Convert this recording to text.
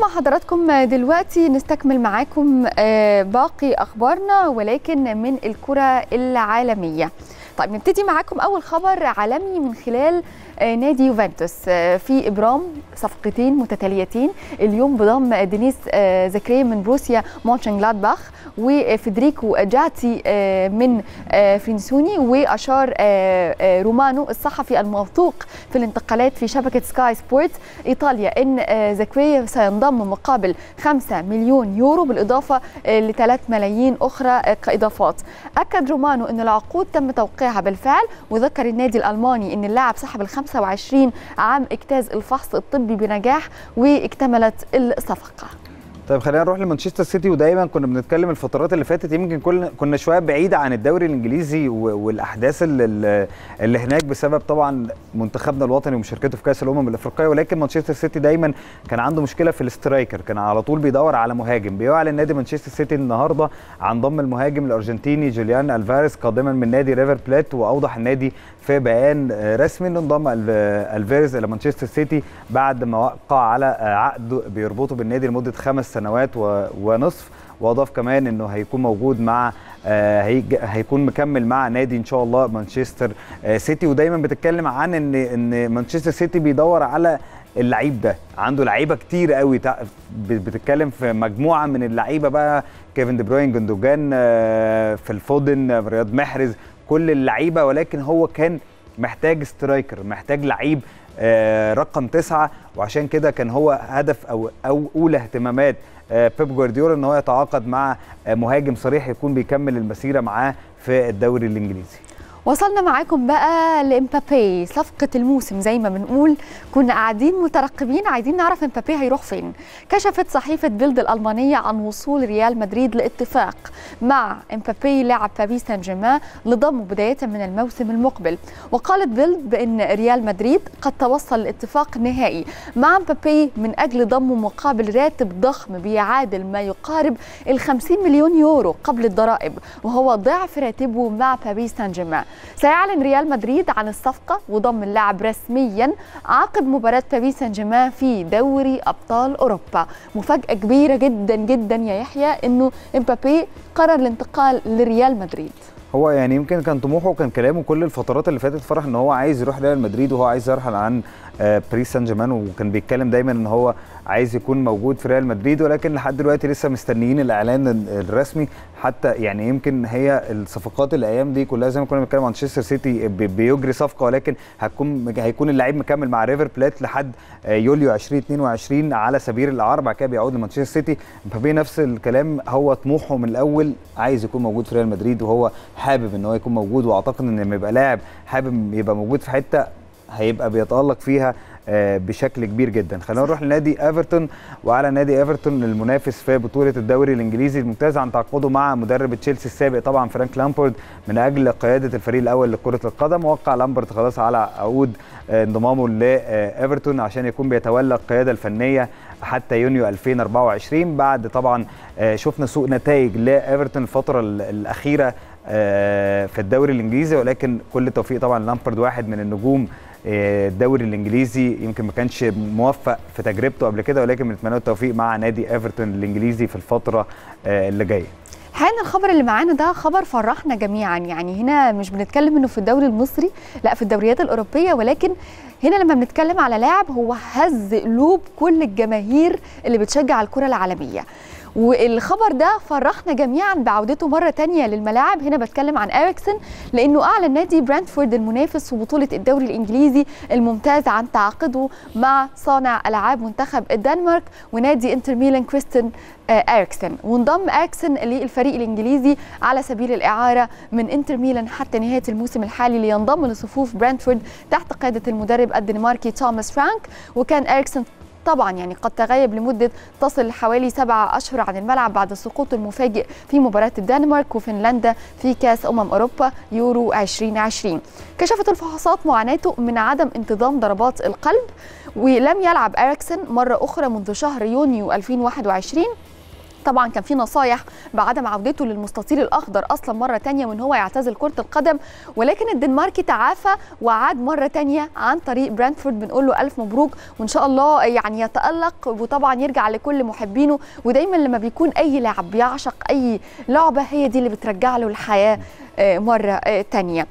مع حضراتكم دلوقتي. نستكمل معاكم باقي أخبارنا ولكن من الكرة العالمية. طيب نبتدي معاكم أول خبر عالمي من خلال نادي يوفنتوس. في إبرام صفقتين متتاليتين اليوم بضم دينيس زكريا من بروسيا مونشنجلادباخ وفيدريكو جاتي من فرنسوني وأشار رومانو الصحفي الموثوق في الانتقالات في شبكة سكاي سبورتس إيطاليا إن زكريا سينضم مقابل 5 مليون يورو بالإضافة ل 3 ملايين أخرى كإضافات. أكد رومانو إن العقود تم توقيعها بالفعل. وذكر النادي الألماني إن اللاعب صاحب ال 25 عام إجتاز الفحص الطبي بنجاح واكتملت الصفقة. طيب خلينا نروح لمانشستر سيتي ودايما كنا بنتكلم الفترات اللي فاتت يمكن كل كنا شوية بعيد عن الدوري الإنجليزي والأحداث اللي, اللي هناك بسبب طبعا منتخبنا الوطني ومشاركته في كأس الأمم الأفريقية. ولكن مانشستر سيتي دايما كان عنده مشكلة في ال striker كان على طول بيدور على مهاجم. بيعلن نادي مانشستر سيتي النهارده عن ضم المهاجم الأرجنتيني جوليان ألفاريز قادما من نادي ريفر بلات وأوضح النادي في بيان رسمي إنه انضم ألفاريز إلى مانشستر سيتي بعد ما وقع على عقد بيربطه بالنادي لمدة خمس سنوات ونصف وأضاف كمان إنه هيكون موجود مع هيكون مكمل مع نادي إن شاء الله مانشستر سيتي. ودايما بتتكلم عن إن إن مانشستر سيتي بيدور على اللعيب ده. عنده لعيبة كتير قوي. بتتكلم في مجموعة من اللعيبة بقى كيفن دي بروين جندوجان فيل فودن رياض محرز كل اللعيبة. ولكن هو كان محتاج striker محتاج لعيب رقم تسعة. وعشان كده كان هو هدف أو أو أولى اهتمامات بيب جوارديولا إن هو يتعاقد مع مهاجم صريح يكون بيكمل المسيرة معاه في الدوري الإنجليزي. وصلنا معاكم بقى لإمبابي. صفقة الموسم زي ما بنقول كنا قاعدين مترقبين عايزين نعرف إمبابي هيروح فين. كشفت صحيفة بيلد الألمانية عن وصول ريال مدريد لاتفاق مع إمبابي لاعب باريس سان جيرمان لضمه بداية من الموسم المقبل. وقالت بيلد بأن ريال مدريد قد توصل لاتفاق نهائي مع إمبابي من أجل ضمه مقابل راتب ضخم بيعادل ما يقارب ال 50 مليون يورو قبل الضرائب وهو ضعف راتبه مع باريس سان جيرمان سيعلن ريال مدريد عن الصفقة وضم اللاعب رسميا عقب مباراة باريس سان جيرمان في دوري أبطال أوروبا. مفاجأة كبيرة جدا جدا يا يحيى أنه إمبابي قرر الانتقال لريال مدريد. هو يعني يمكن كان طموحه وكان كلامه كل الفترات اللي فاتت فرح إن هو عايز يروح ريال مدريد وهو عايز يرحل عن باريس سان جيرمان وكان بيتكلم دايما إن هو عايز يكون موجود في ريال مدريد ولكن لحد دلوقتي لسه مستنيين الإعلان الرسمي. حتى يعني يمكن هي الصفقات الأيام دي كلها زي ما كنا بنتكلم عن مانشستر سيتي بيجري صفقة ولكن هتكون هيكون اللعيب مكمل مع ريفر بلات لحد يوليو 2022 على سبيل الاعاره بعد كده بيعود لمانشستر سيتي مبابي نفس الكلام هو طموحه من الأول عايز يكون موجود في ريال مدريد وهو حابب إن هو يكون موجود وأعتقد إن لما يبقى لاعب حابب يبقى موجود في حتة هيبقى بيتألق فيها بشكل كبير جدا. خلينا نروح لنادي إيفرتون. وأعلن نادي إيفرتون المنافس في بطولة الدوري الإنجليزي الممتاز عن تعاقده مع مدرب تشيلسي السابق طبعا فرانك لامبارد من أجل قيادة الفريق الأول لكرة القدم. وقع لامبارد خلاص على عقود انضمامه لإيفرتون عشان يكون بيتولى القيادة الفنية حتى يونيو 2024 بعد طبعا شفنا سوء نتائج لإيفرتون الفترة الأخيرة في الدوري الإنجليزي. ولكن كل التوفيق طبعا لامبرد واحد من النجوم الدوري الإنجليزي يمكن ما كانش موفق في تجربته قبل كده ولكن بنتمنى له التوفيق مع نادي إيفرتون الإنجليزي في الفترة اللي جاية. حقيقة الخبر اللي معانا ده خبر فرحنا جميعا. يعني هنا مش بنتكلم إنه في الدوري المصري لا في الدوريات الأوروبية ولكن هنا لما بنتكلم على لاعب هو هز قلوب كل الجماهير اللي بتشجع الكرة العالمية. والخبر ده فرحنا جميعا بعودته مرة تانية للملاعب. هنا بتكلم عن إريكسون لأنه أعلن نادي برانتفورد المنافس في بطولة الدوري الإنجليزي الممتاز عن تعاقده مع صانع ألعاب منتخب الدنمارك ونادي إنتر ميلان كريستن إريكسون وانضم إريكسون للفريق الإنجليزي على سبيل الإعارة من إنتر ميلان حتى نهاية الموسم الحالي لينضم لصفوف برانتفورد تحت قيادة المدرب الدنماركي توماس فرانك. وكان إريكسون طبعا يعني قد تغيب لمدة تصل لحوالي سبعة أشهر عن الملعب بعد السقوط المفاجئ في مباراة الدنمارك وفنلندا في كأس أمم أوروبا يورو 2020 كشفت الفحوصات معاناته من عدم انتظام ضربات القلب ولم يلعب أريكسون مرة أخرى منذ شهر يونيو 2021 طبعا كان في نصايح بعدم عودته للمستطيل الأخضر أصلا مرة تانية من هو يعتزل كرة القدم ولكن الدنماركي تعافى وعاد مرة تانية عن طريق برانتفورد بنقول له ألف مبروك وإن شاء الله يعني يتألق وطبعا يرجع لكل محبينه. ودايما لما بيكون أي لاعب بيعشق أي لعبة هي دي اللي بترجع له الحياة مرة تانية.